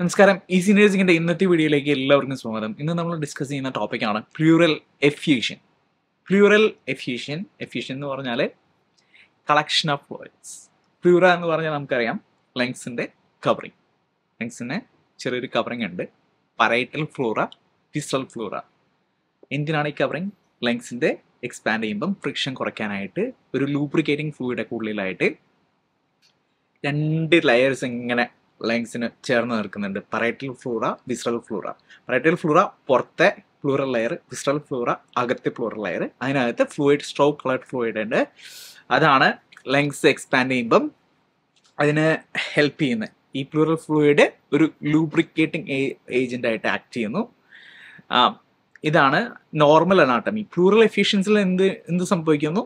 നമസ്കാരം. ഈ നേഴ്സിംഗിന്റെ ഇന്നത്തെ വീഡിയോയിലേക്ക് എല്ലാവർക്കും സ്വാഗതം. ഇന്ന് നമ്മൾ ഡിസ്കസ് ചെയ്യുന്ന ടോപ്പിക്കാണ് pleural effusion pleural effusion effusion എന്ന് പറഞ്ഞാൽ കളക്ഷൻ ഓഫ് വേർഡ്സ് പ്ലൂറ എന്ന് പറഞ്ഞാൽ നമുക്കറിയാം ലങ്സിന്റെ കവറിങ് ലങ്സിന് ചെറിയൊരു കവറിങ് ഉണ്ട്. പറയറ്റൽ ഫ്ലൂറ പിസ്റ്റൽ ഫ്ലൂറ എന്തിനാണ് ഈ കവറിങ് ലങ്സിന്റെ എക്സ്പാൻഡ് ചെയ്യുമ്പം ഫ്രിക്ഷൻ കുറയ്ക്കാനായിട്ട് ഒരു ലൂബ്രിക്കേറ്റിംഗ് ഫ്ലൂയിഡൊക്കെ കൂടുതലായിട്ട് രണ്ട് ലെയേഴ്സ് ഇങ്ങനെ ലങ്സിന് ചേർന്ന് നിൽക്കുന്നുണ്ട്. പറയറ്റൽ ഫ്ലൂറ വിസ്രൽ ഫ്ലൂറ പറയറ്റൽ ഫ്ലൂറ പുറത്തെ ഫ്ലൂറൽ ലെയർ വിസ്രൽ ഫ്ലൂറ അകത്തെ ഫ്ലൂറൽ ലെയർ അതിനകത്ത് ഫ്ലൂയിഡ് സ്ട്രോ കളർഡ് ഫ്ലൂയിഡ് ഉണ്ട്. അതാണ് ലങ്സ് എക്സ്പാൻഡ് ചെയ്യുമ്പം അതിന് ഹെൽപ്പ് ചെയ്യുന്നത്. ഈ പ്ലൂറൽ ഫ്ലൂയിഡ് ഒരു ലൂബ്രിക്കേറ്റിംഗ് ഏജന്റ് ആയിട്ട് ആക്ട് ചെയ്യുന്നു. ഇതാണ് നോർമൽ അനാട്ടമി പ്ലൂറൽ എഫിഷ്യൻസിൽ എന്ത് എന്ത് സംഭവിക്കുന്നു?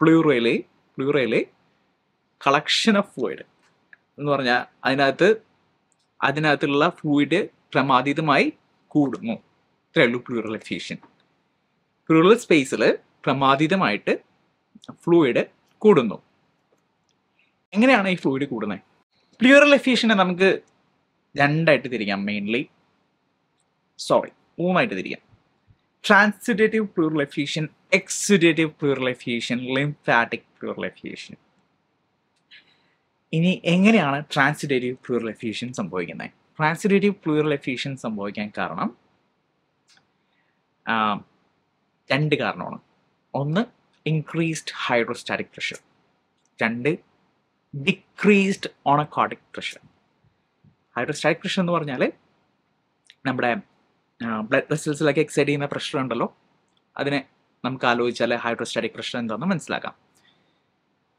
പ്ലൂറയിലെ പ്ലൂറയിലെ കളക്ഷൻ ഓഫ് ഫ്ലൂയിഡ് എന്ന് പറഞ്ഞാൽ അതിനകത്ത് അതിനകത്തുള്ള ഫ്ലൂയിഡ് ക്രമാതീതമായി കൂടുന്നു. ഇത്രയേ ഉള്ളൂ പ്ലൂറൽ എഫിഷ്യൻ പ്ലൂറൽ സ്പേസിൽ ക്രമാതീതമായിട്ട് ഫ്ലൂയിഡ് കൂടുന്നു. എങ്ങനെയാണ് ഈ ഫ്ലൂയിഡ് കൂടുന്നത്? പ്ലൂറൽ എഫിഷ്യനെ നമുക്ക് രണ്ടായിട്ട് തിരിക്കാം മെയിൻലി സോറി മൂന്നായിട്ട് തിരിക്കാം. Transudative pleural effusion exudative pleural effusion lymphatic pleural effusion ഇനി എങ്ങനെയാണ് ട്രാൻസിഡേറ്റീവ് പ്ലൂറൽ എഫീഷ്യൻ സംഭവിക്കുന്നത്? ട്രാൻസിഡേറ്റീവ് പ്ലൂറൽ എഫീഷ്യൻ സംഭവിക്കാൻ കാരണം രണ്ട് കാരണമാണ്. ഒന്ന് ഇൻക്രീസ്ഡ് ഹൈഡ്രോസ്റ്റാറ്റിക് പ്രഷർ രണ്ട് decreased oncotic pressure hydrostatic pressure എന്ന് പറഞ്ഞാൽ നമ്മുടെ ബ്ലഡ് വെസൽസിലൊക്കെ എക്സൈഡ് ചെയ്യുന്ന പ്രഷർ ഉണ്ടല്ലോ. അതിനെ നമുക്ക് ആലോചിച്ചാൽ ഹൈഡ്രോസ്റ്റാറ്റിക് പ്രഷർ എന്താണെന്ന് മനസ്സിലാക്കാം.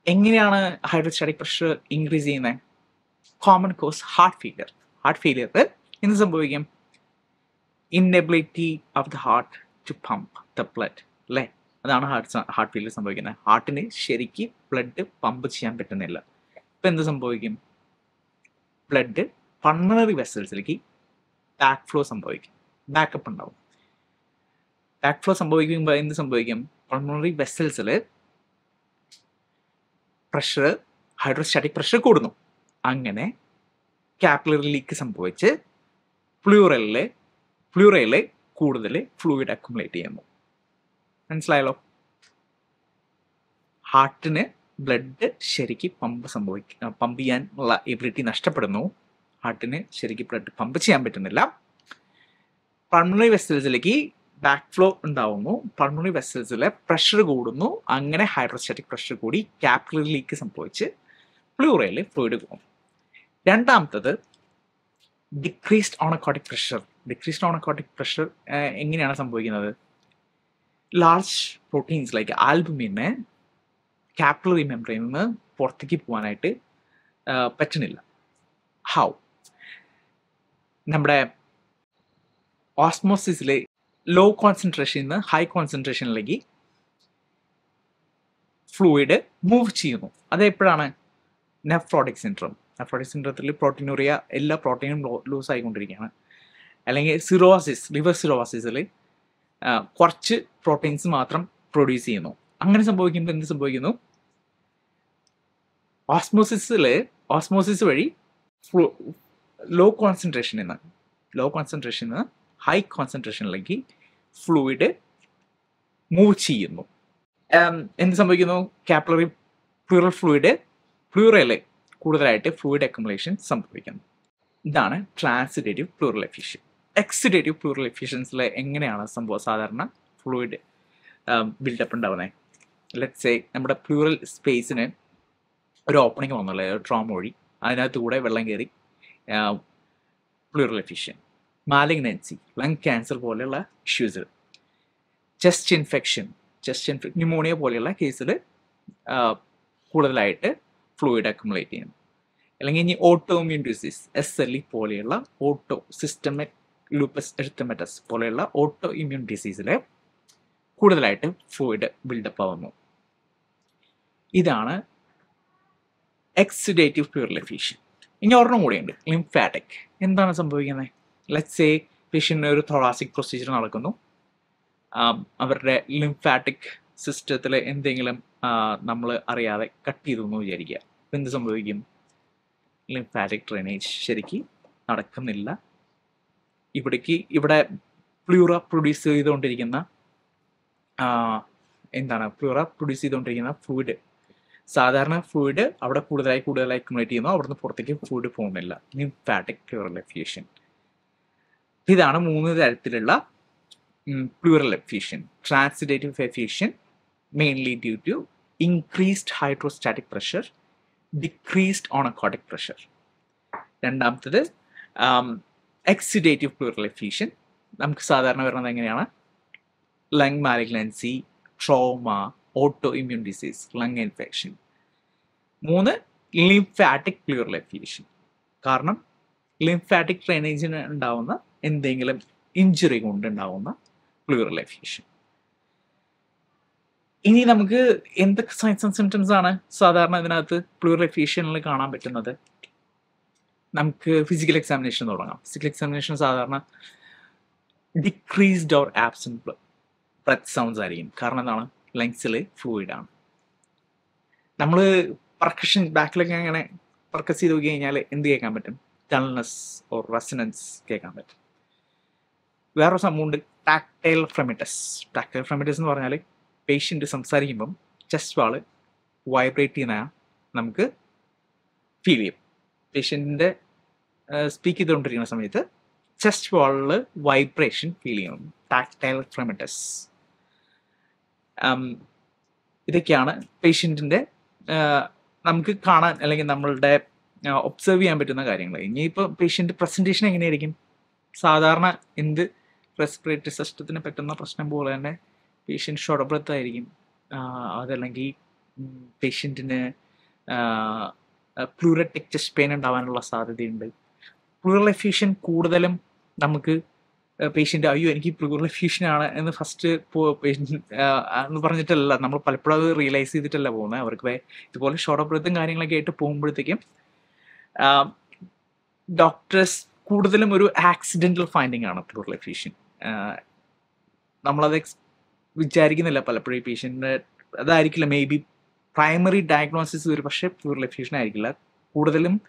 എങ്ങനെയാണ് ഹൈഡ്രോസ്റ്റാറ്റിക് പ്രഷർ ഇൻക്രീസ് ചെയ്യുന്നത് common cause heart failure heart failure എന്ത് സംഭവിക്കും? Inability of the heart to pump the blood അല്ലേ അതാണ് ഹാർട്ട് ഹാർട്ട് ഫെയിലിയർ സംഭവിക്കുന്നത്. ഹാർട്ടിന് ശരിക്ക് ബ്ലഡ് പമ്പ് ചെയ്യാൻ പറ്റുന്നില്ല. ഇപ്പം എന്ത് സംഭവിക്കും? ബ്ലഡ് പൾമണറി വെസൽസിലേക്ക് ബാക്ക് ഫ്ലോ സംഭവിക്കും. ബാക്കപ്പ് ഉണ്ടാവും. ബാക്ക് ഫ്ലോ സംഭവിക്കുമ്പോൾ എന്ത് സംഭവിക്കും? പൾമണറി വെസൽസിൽ പ്രഷർ ഹൈഡ്രോസ്റ്റാറ്റിക് പ്രഷർ കൂടുന്നു. അങ്ങനെ ക്യാപ്ലറി ലീക്ക് സംഭവിച്ച് ഫ്ലൂറലിൽ ഫ്ലൂറയിൽ കൂടുതൽ ഫ്ലൂയിഡ് അക്കുമുലേറ്റ് ചെയ്യുന്നു. മനസ്സിലായല്ലോ? ഹാർട്ടിന് ബ്ലഡ് ശരിക്ക് പമ്പ് സംഭവിക്ക പമ്പ് ചെയ്യാൻ ഉള്ള എബിലിറ്റി നഷ്ടപ്പെടുന്നു. ഹാർട്ടിന് ശരിക്ക് ബ്ലഡ് പമ്പ് ചെയ്യാൻ പറ്റുന്നില്ല. പൾമണറി വെസൽസിലേക്ക് ബാക്ക് ഫ്ലോ ഉണ്ടാവുന്നു പൾമണറി വെസൽസിലെ പ്രഷർ കൂടുന്നു. അങ്ങനെ ഹൈഡ്രോസ്റ്റാറ്റിക് പ്രഷർ കൂടി കാപ്പിലറി ലീക്ക് സംഭവിച്ച് പ്ലൂറയിൽ ഫ്ലൂയിഡ് പോകും. രണ്ടാമത്തത് decreased oncotic pressure decreased oncotic pressure എങ്ങനെയാണ് സംഭവിക്കുന്നത്? ലാർജ് പ്രോട്ടീൻസ് ലൈക്ക് ആൽബുമിന് ക്യാപ്ലറി മെമ്പറിൽ നിന്ന് പുറത്തേക്ക് പോകാനായിട്ട് പറ്റുന്നില്ല. ഹൗ നമ്മുടെ ഓസ്മോസിസിലെ ലോ കോൺസെൻട്രേഷനിൽ നിന്ന് ഹൈ കോൺസെൻട്രേഷനിലേക്ക് ഫ്ലൂയിഡ് മൂവ് ചെയ്യുന്നു. അത് എപ്പോഴാണ്? നെഫ്രോട്ടിക് സിൻഡ്രം നെഫ്രോട്ടിക് സിൻഡ്രത്തിൽ പ്രോട്ടീനൂറിയ എല്ലാ പ്രോട്ടീനും ലൂസ് ആയിക്കൊണ്ടിരിക്കുകയാണ്. അല്ലെങ്കിൽ സിറോസിസ് ലിവർ സിറോസിസിൽ കുറച്ച് പ്രോട്ടീൻസ് മാത്രം പ്രൊഡ്യൂസ് ചെയ്യുന്നു. അങ്ങനെ സംഭവിക്കുമ്പോൾ എന്ത് സംഭവിക്കുന്നു? ഓസ്മോസിസിൽ ഓസ്മോസിസ് വഴി ഫ്ലൂ ലോ കോൺസെൻട്രേഷനിൽ നിന്ന് ലോ കോൺസെൻട്രേഷനിൽ നിന്ന് ഹൈ കോൺസെൻട്രേഷനിലേക്ക് ഫ്ലൂയിഡ് മൂവ് ചെയ്യുന്നു. ഉം, എന്ത് സംഭവിക്കുന്നു? കാപ്പിലറി പ്ലൂറൽ ഫ്ലൂയിഡ് പ്യൂറയിലെ കൂടുതലായിട്ട് ഫ്ലൂയിഡ് അക്കുമുലേഷൻ സംഭവിക്കുന്നു. ഇതാണ് ട്രാൻസിഡേറ്റീവ് പ്ലൂറൽ എഫിഷ്യൻ എക്സിഡേറ്റീവ് പ്ലൂറൽ എഫിഷ്യൻസിൽ എങ്ങനെയാണ് സംഭവം? സാധാരണ ഫ്ലൂയിഡ് ബിൽഡപ്പ് ഉണ്ടാവുന്നത് ലെറ്റ് സേ നമ്മുടെ പ്ലൂറൽ സ്പേസിന് ഒരു ഓപ്പണിംഗ് വന്നുള്ളത് ട്രോമ വഴി അതിനകത്ത് കൂടെ വെള്ളം കയറി pleural effusion malignancy lung cancer പോലെയുള്ള ഇഷ്യൂസ് ചെസ്റ്റ് ഇൻഫെക്ഷൻ ചെസ്റ്റ് ഇൻഫെ ന്യൂമോണിയ പോലെയുള്ള കേസിൽ കൂടുതലായിട്ട് ഫ്ലൂയിഡ് അക്യുമുലേറ്റ് ചെയ്യുന്നു. അല്ലെങ്കിൽ ഇനി autoimmune disease S L E പോലെയുള്ള ഓട്ടോ സിസ്റ്റമിക് ലൂപ്പസ് എഴുത്തമെറ്റസ് പോലെയുള്ള ഓട്ടോ ഇമ്മ്യൂൺ ഡിസീസിൽ കൂടുതലായിട്ട് ഫ്ലൂയിഡ് ബിൽഡപ്പ് ആവുന്നു. ഇതാണ് എക്സിഡേറ്റീവ് പ്യൂറിലഫീഷൻ ഇനി ഒരെണ്ണം കൂടിയുണ്ട് ലിംഫാറ്റിക് എന്താണ് സംഭവിക്കുന്നത്? ലെറ്റ് സേ പേഷ്യന്റ് ഒരു തൊറാസിക് പ്രൊസീജിയർ നടക്കുന്നു. അവരുടെ ലിംഫാറ്റിക് സിസ്റ്റത്തിൽ എന്തെങ്കിലും നമ്മൾ അറിയാതെ കട്ട് ചെയ്തു എന്ന് വിചാരിക്കുക എന്ത് സംഭവിക്കും? ലിംഫാറ്റിക് ഡ്രെയിനേജ് ശരിക്ക് നടക്കുന്നില്ല. ഇവിടേക്ക് ഇവിടെ പ്ലൂറ പ്രൊഡ്യൂസ് ചെയ്തുകൊണ്ടിരിക്കുന്ന എന്താണ്? പ്ലൂറ പ്രൊഡ്യൂസ് ചെയ്തുകൊണ്ടിരിക്കുന്ന ഫുഡ് സാധാരണ ഫുഡ് അവിടെ കൂടുതലായി കൂടുതലായി അക്യുമുലേറ്റ് ചെയ്യുന്നു. അവിടുന്ന് പുറത്തേക്ക് ഫുഡ് പോകുന്നില്ല. ലിംഫാറ്റിക് എഫ്യൂഷൻ ഇതാണ് മൂന്ന് തരത്തിലുള്ള pleural effusion transudative effusion mainly due to increased hydrostatic pressure decreased oncotic pressure രണ്ടാമത്തത് എക്സിഡേറ്റീവ് പ്ലൂറൽ എഫിഷ്യൻ നമുക്ക് സാധാരണ വരുന്നത് എങ്ങനെയാണ്? Lung malignancy trauma auto immune disease lung infection മൂന്ന് ലിംഫാറ്റിക് പ്ലൂറൽ എഫിഷ്യൻ കാരണം ലിംഫാറ്റിക് ഡ്രെയിനേജിന് ഉണ്ടാവുന്ന എന്തെങ്കിലും ഇഞ്ചുറി കൊണ്ടുണ്ടാവുന്ന പ്ലൂറൽ എഫ്യൂഷൻ ഇനി നമുക്ക് എന്തൊക്കെ സൈൻസ് ആൻഡ് സിംറ്റംസ് ആണ് സാധാരണ ഇതിനകത്ത് പ്ലൂറൽ എഫ്യൂഷനിൽ കാണാൻ പറ്റുന്നത്? നമുക്ക് ഫിസിക്കൽ എക്സാമിനേഷൻ തുടങ്ങാം. ഫിസിക്കൽ എക്സാമിനേഷൻ സാധാരണ decreased or absent breath sounds ആയിരിക്കും. കാരണം എന്താണ്? ലങ്സിൽ ഫ്ലൂയിഡ് ആണ്. നമ്മൾ പ്രക്കഷൻ ബാക്കിലൊക്കെ അങ്ങനെ പർക്കസ് ചെയ്ത് നോക്കി കഴിഞ്ഞാൽ എന്ത് കേൾക്കാൻ പറ്റും? ഡൾനെസ് ഓർ റെസനൻസ് കേൾക്കാൻ പറ്റും. വേറൊരു സംഭവമുണ്ട് ടാക്ടൈൽ ഫ്രമിറ്റസ് ടാക്ടൈൽ ഫ്രമിറ്റസ് എന്ന് പറഞ്ഞാൽ പേഷ്യന്റ് സംസാരിക്കുമ്പം ചെസ്റ്റ് വാൾ വൈബ്രേറ്റ് ചെയ്യുന്ന നമുക്ക് ഫീൽ ചെയ്യും. പേഷ്യന്റിന്റെ സ്പീക്ക് ചെയ്തുകൊണ്ടിരിക്കുന്ന സമയത്ത് ചെസ്റ്റ് വാളിൽ വൈബ്രേഷൻ ഫീൽ ചെയ്യണം ടാക്ടൈൽ ഫ്രമിറ്റസ് ഇതൊക്കെയാണ് പേഷ്യന്റിന്റെ നമുക്ക് കാണാൻ അല്ലെങ്കിൽ നമ്മളുടെ ഒബ്സർവ് ചെയ്യാൻ പറ്റുന്ന കാര്യങ്ങൾ. ഇനിയിപ്പോൾ പേഷ്യന്റ് പ്രസന്റേഷൻ എങ്ങനെയായിരിക്കും? സാധാരണ എന്ത് റെസ്പിറേറ്ററി സിസ്റ്റത്തിന് പറ്റുന്ന പ്രശ്നം പോലെ തന്നെ പേഷ്യന്റ് ഷോർട്ട് ബ്രത്ത് ആയിരിക്കും അതല്ലെങ്കിൽ പേഷ്യന്റിന് പ്ലൂററ്റിക് ചെസ്റ്റ് പെയിൻ ഉണ്ടാവാനുള്ള സാധ്യതയുണ്ട്. പ്ലൂറൽ എഫ്യൂഷൻ കൂടുതലും നമുക്ക് പേഷ്യന്റ് അയ്യോ എനിക്ക് പ്ലൂറൽ എഫ്യൂഷൻ ആണ് എന്ന് ഫസ്റ്റ് പേഷ്യന്റ് എന്ന് പറഞ്ഞിട്ടല്ല. നമ്മൾ പലപ്പോഴും അത് റിയലൈസ് ചെയ്തിട്ടല്ല പോകുന്നത് അവർക്ക് ഇതുപോലെ ഷോർട്ട് ബ്രത്തും കാര്യങ്ങളൊക്കെ ആയിട്ട് പോകുമ്പോഴത്തേക്കും ഡോക്ടേഴ്സ് കൂടുതലും ഒരു ആക്സിഡന്റൽ ഫൈൻഡിങ് ആണ് പ്ലൂറൽ എഫ്യൂഷൻ നമ്മളത് എക്സ് വിചാരിക്കുന്നില്ല പലപ്പോഴും ഈ അതായിരിക്കില്ല മേ ബി പ്രൈമറി ഡയഗ്നോസിസ് ഒരു പക്ഷേ പ്യൂർ ലെഫ്യൂഷൻ ആയിരിക്കില്ല. കൂടുതലും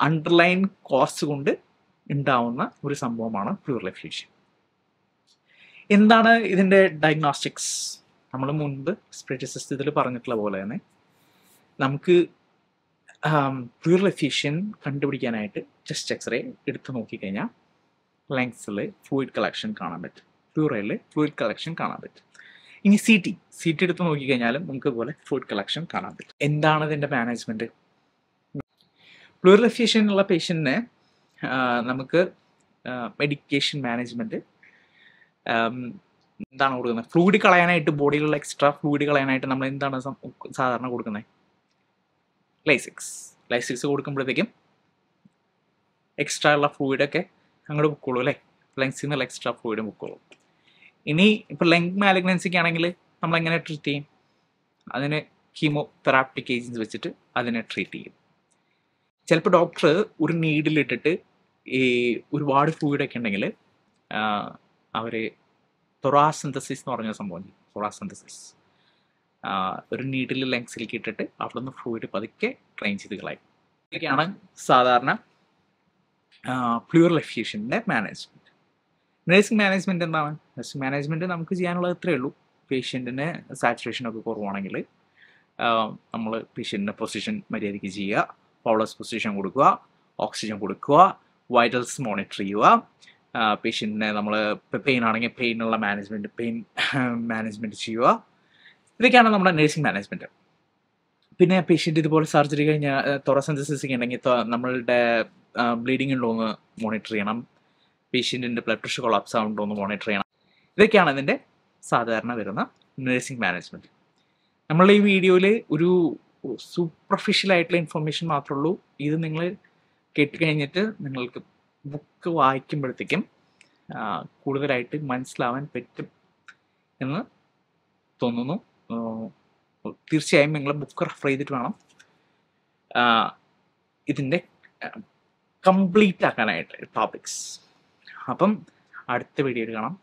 അണ്ടർലൈൻ കോസ്റ്റ് കൊണ്ട് ഉണ്ടാവുന്ന ഒരു സംഭവമാണ് പ്യൂർ ലെഫ്യൂഷൻ എന്താണ് ഇതിന്റെ ഡയഗ്നോസ്റ്റിക്സ് നമ്മൾ മുൻപ് സ്പ്രിറ്റിസിസ്റ്റ് ഇതിൽ പറഞ്ഞിട്ടുള്ള പോലെ തന്നെ നമുക്ക് പ്യൂർ ലെഫ്യൂഷൻ കണ്ടുപിടിക്കാനായിട്ട് ചെസ്റ്റ് എക്സ്റേ എടുത്തു നോക്കിക്കഴിഞ്ഞാൽ ലങ്സിൽ ഫ്ലൂയിഡ് കളക്ഷൻ കാണാൻ പറ്റും. പ്യൂറയിൽ ഫ്ലൂയിഡ് കളക്ഷൻ കാണാൻ പറ്റും. ഇനി സി ടി സി ടി എടുത്ത് നോക്കിക്കഴിഞ്ഞാലും നമുക്ക് പോലെ ഫ്ലൂയിഡ് കളക്ഷൻ കാണാൻ പറ്റും. എന്താണ് ഇതിന്റെ മാനേജ്മെന്റ് പ്ലൂറൽ എഫ്യൂഷൻ ഉള്ള പേഷ്യന്റിനെ നമുക്ക് മെഡിക്കേഷൻ മാനേജ്മെന്റ് എന്താണ് കൊടുക്കുന്നത്? ഫ്ലൂയിഡ് കളയാനായിട്ട് ബോഡിയിലുള്ള എക്സ്ട്രാ ഫ്ലൂയിഡ് കളയാനായിട്ട് നമ്മൾ എന്താണ് സാധാരണ കൊടുക്കുന്നത്? ലൈസിക്സ് ലൈസിക്സ് കൊടുക്കുമ്പോഴത്തേക്കും എക്സ്ട്രാ ഉള്ള ഫ്ലൂയിഡൊക്കെ അങ്ങോട്ട് പൊക്കോളൂ അല്ലേ? ലെങ്സിൽ നിന്നുള്ള എക്സ്ട്രാ ഫ്ലൂയിഡ് പൊക്കോളൂ. ഇനി ഇപ്പോൾ ലെങ് മാലിഗ്നൻസിക്ക് ആണെങ്കിൽ നമ്മൾ എങ്ങനെ ട്രീറ്റ് ചെയ്യും? അതിന് കീമോ തെറാപ്റ്റിക് ഏജൻസ് വെച്ചിട്ട് അതിനെ ട്രീറ്റ് ചെയ്യും. ചിലപ്പോൾ ഡോക്ടർ ഒരു നീഡിലിട്ടിട്ട് ഈ ഒരുപാട് ഫ്ലൂയിഡൊക്കെ ഉണ്ടെങ്കിൽ അവർ തൊറാസിന്തസിസ് എന്ന് പറഞ്ഞ സംഭവം തൊറാസിന്തസിസ് ഒരു നീഡിൽ ലെങ്സിലേക്ക് ഇട്ടിട്ട് അവിടെ നിന്ന് ഫ്ലൂയിഡ് പതുക്കെ ട്രെയിൻ ചെയ്ത് കളയും. ഇതൊക്കെയാണ് സാധാരണ പ്ലൂറൽ എഫ്യൂഷന്റെ മാനേജ്മെന്റ്. നഴ്സിംഗ് മാനേജ്മെന്റ് എന്താണ്? നഴ്സിംഗ് മാനേജ്മെന്റ് നമുക്ക് ചെയ്യാനുള്ളത് ഇത്രയേ ഉള്ളൂ. പേഷ്യന്റിന് സാച്ചുറേഷനൊക്കെ കുറവാണെങ്കിൽ നമ്മൾ പേഷ്യന്റിന്റെ പൊസിഷൻ മര്യാദയ്ക്ക് ചെയ്യുക പൗളസ് പൊസിഷൻ കൊടുക്കുക ഓക്സിജൻ കൊടുക്കുക വൈറ്റൽസ് മോണിറ്റർ ചെയ്യുക. പേഷ്യന്റിനെ നമ്മൾ പെയിൻ ആണെങ്കിൽ പെയിനുള്ള മാനേജ്മെന്റ് പെയിൻ മാനേജ്മെന്റ് ചെയ്യുക. ഇതൊക്കെയാണ് നമ്മുടെ നഴ്സിംഗ് മാനേജ്മെന്റ്. പിന്നെ പേഷ്യന്റ് ഇതുപോലെ സർജറി കഴിഞ്ഞാൽ തൊറസെൻസിസ് ഒക്കെ ഉണ്ടെങ്കിൽ നമ്മളുടെ ബ്ലീഡിങ് ഉണ്ടോ എന്ന് മോണിറ്റർ ചെയ്യണം. പേഷ്യന്റിന്റെ ബ്ലഡ് പ്രഷർ കൊളാപ്സ് ആവുന്നുണ്ടോ എന്ന് മോണിറ്റർ ചെയ്യണം. ഇതൊക്കെയാണ് ഇതിന്റെ സാധാരണ വരുന്ന നഴ്സിംഗ് മാനേജ്മെന്റ് നമ്മൾ ഈ വീഡിയോയിൽ ഒരു സൂപ്പർഫിഷ്യൽ ആയിട്ടുള്ള ഇൻഫർമേഷൻ മാത്രമേ ഉള്ളൂ. ഇത് നിങ്ങൾ കേട്ട് കഴിഞ്ഞിട്ട് നിങ്ങൾക്ക് ബുക്ക് വായിക്കുമ്പോഴത്തേക്കും കൂടുതലായിട്ട് മനസ്സിലാവാൻ പറ്റും എന്ന് തോന്നുന്നു. തീർച്ചയായും നിങ്ങൾ ബുക്ക് റെഫർ ചെയ്തിട്ട് വേണം ഇതിന്റെ കംപ്ലീറ്റ് ആക്കാനായിട്ട് ടോപ്പിക്സ് അപ്പം അടുത്ത വീഡിയോ കാണാം.